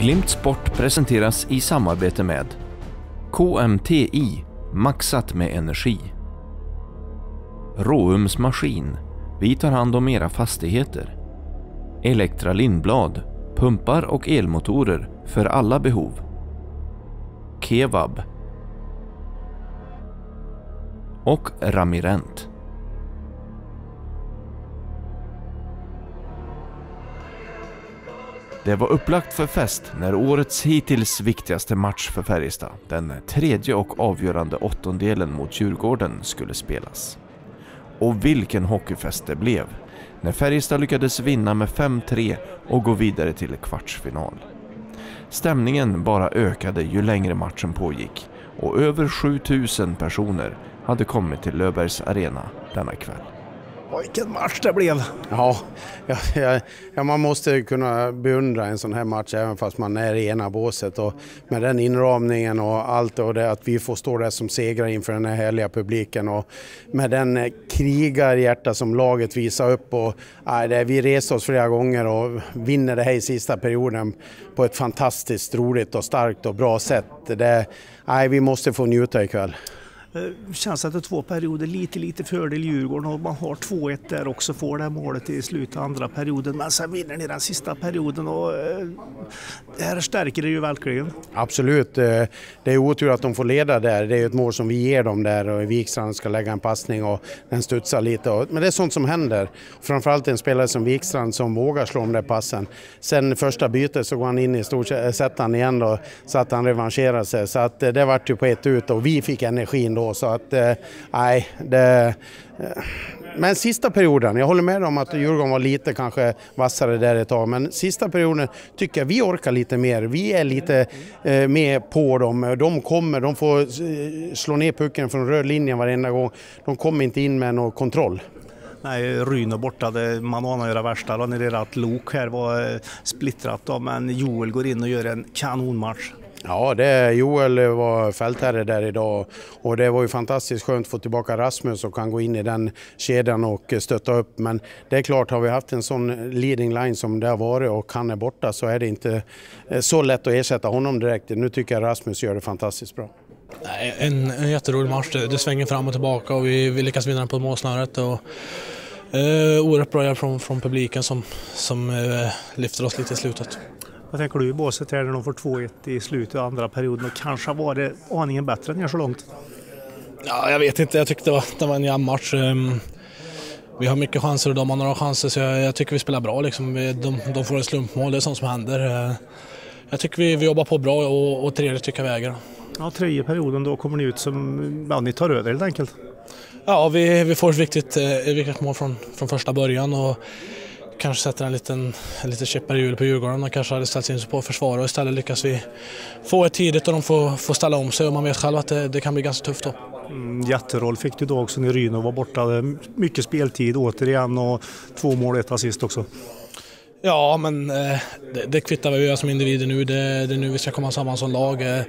Glimt Sport presenteras i samarbete med KMTI Maxat med energi. Råums Maskin. Vi tar hand om era fastigheter. Elektra Lindblad. Pumpar och elmotorer för alla behov. Kevab. Och Ramirent. Det var upplagt för fest när årets hittills viktigaste match för Färjestad, den tredje och avgörande åttondelen mot Djurgården, skulle spelas. Och vilken hockeyfest det blev, när Färjestad lyckades vinna med 5-3 och gå vidare till kvartsfinal. Stämningen bara ökade ju längre matchen pågick och över 7000 personer hade kommit till Löfbergs Arena denna kväll. Vilken match det blev! Ja, ja, ja, man måste kunna beundra en sån här match även fast man är i ena båset. Och med den inramningen och allt och det att vi får stå där som segrar inför den här härliga publiken och med den eh, krigarhjärta som laget visar upp. Och, ja, det, vi reste oss flera gånger och vinner det här i sista perioden på ett fantastiskt roligt och starkt och bra sätt. Det, nej, vi måste få njuta ikväll. Eh, känns efter två perioder lite, lite fördel Djurgården och man har 2-1 där också, får det här målet i slutet av andra perioden. Men sen vinner ni den sista perioden och eh, det här stärker det ju verkligen. Absolut. Eh, det är otur att de får leda där. Det är ett mål som vi ger dem där och Wikstrand ska lägga en passning och den studsar lite. Men det är sånt som händer. Framförallt en spelare som Wikstrand som vågar slå de där passen. Sen första bytet så går han in i stort sett han igen då, så att han revanscherar sig. Så att eh, det vart ju på ett ut och vi fick energin då. Så att, eh, nej, det... Eh, men sista perioden, jag håller med om att Djurgården var lite kanske vassare där ett tag, men sista perioden tycker jag vi orkar lite mer. Vi är lite eh, med på dem. De kommer, de får eh, slå ner pucken från röd linjen varenda gång. De kommer inte in med någon kontroll. Nej, Ryno borta, det, man anar ju det värsta. Då, när deras lok här var splittrat. Då, men Joel går in och gör en kanonmatch. Ja, det, Joel var fältherre där idag och det var ju fantastiskt skönt att få tillbaka Rasmus och kan gå in i den kedjan och stötta upp. Men det är klart, har vi haft en sån leading line som det har varit och han är borta så är det inte eh, så lätt att ersätta honom direkt. Nu tycker jag Rasmus gör det fantastiskt bra. En, en jätterolig match. Det, det svänger fram och tillbaka och vi, vi lyckas vinna den på målsnöret. Och, eh, oerhört bra hjälp från, från publiken som, som eh, lyfter oss lite i slutet. Vad tänker du i båset här när de får 2-1 i slutet av andra perioden och kanske var det aningen bättre än er så långt? Ja, jag vet inte, jag tyckte det var, det var en jämn match. Ehm, vi har mycket chanser och de har några chanser så jag, jag tycker vi spelar bra. Liksom. De, de får ett slumpmål, det är sånt som händer. Eh, jag tycker vi, vi jobbar på bra och, och tredje tycker jag väger. Ja, tredje perioden då kommer ni ut som, ja ni tar över helt enkelt. Ja, vi, vi får ett viktigt, eh, ett viktigt mål från, från första början. Och kanske sätter en liten, en liten käppar i hjulet på Djurgården. Man kanske hade ställt in sig på att försvara och istället lyckas vi få ett tidigt och de får, får ställa om sig och man vet själv att det, det kan bli ganska tufft då. Mm, jätteroll fick du då också när Ryno var borta. Mycket speltid återigen och två mål och ett assist också. Ja, men eh, det, det kvittar vi som individer nu. Det, det är nu vi ska komma samman som lag eh,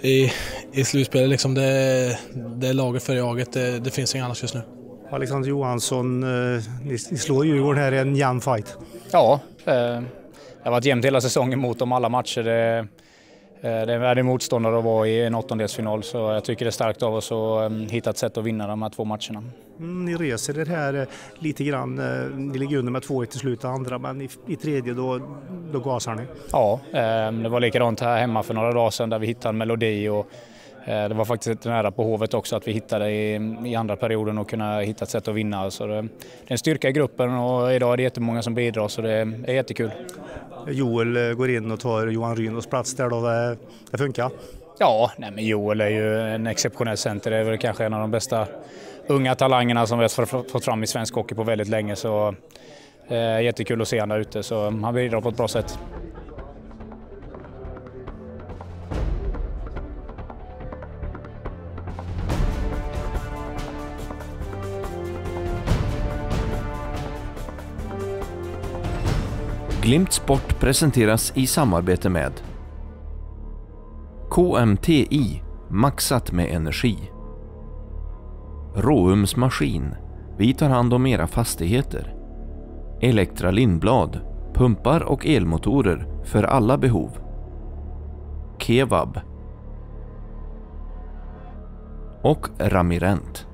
i, i slutspelet. Liksom det, det är laget för jaget. Det, det finns inget annat just nu. Alexander Johansson, eh, ni slår Djurgården här i en jämn fight. Ja, eh, det har varit jämnt hela säsongen mot dem alla matcher. Det, eh, det är en motståndare att vara i en åttondelsfinal så jag tycker det är starkt av oss att hitta ett sätt att vinna de här två matcherna. Mm, ni reser er här lite grann. Ni ligger under med 2-1 i slutet av andra men i, i tredje då, då gasar ni. Ja, det var likadant här hemma för några dagar sedan där vi hittade en melodi och det var faktiskt nära på Hovet också att vi hittade i, i andra perioden och kunna hitta ett sätt att vinna. Så det, det, är en styrka i gruppen och idag är det jättemånga som bidrar så det är jättekul. Joel eh, går in och tar Johan Rynos plats där då, det, det funkar? Ja, nej men Joel är ju en exceptionell center. Det är väl kanske en av de bästa unga talangerna som vi har fått fram i svensk hockey på väldigt länge. Så eh, jättekul att se honom där ute så han bidrar på ett bra sätt. Glimt Sport presenteras i samarbete med KMTI Maxat med energi. Råums Maskin. Vi tar hand om era fastigheter. Elektra Lindblad. Pumpar och elmotorer för alla behov. Kebab och Ramirent.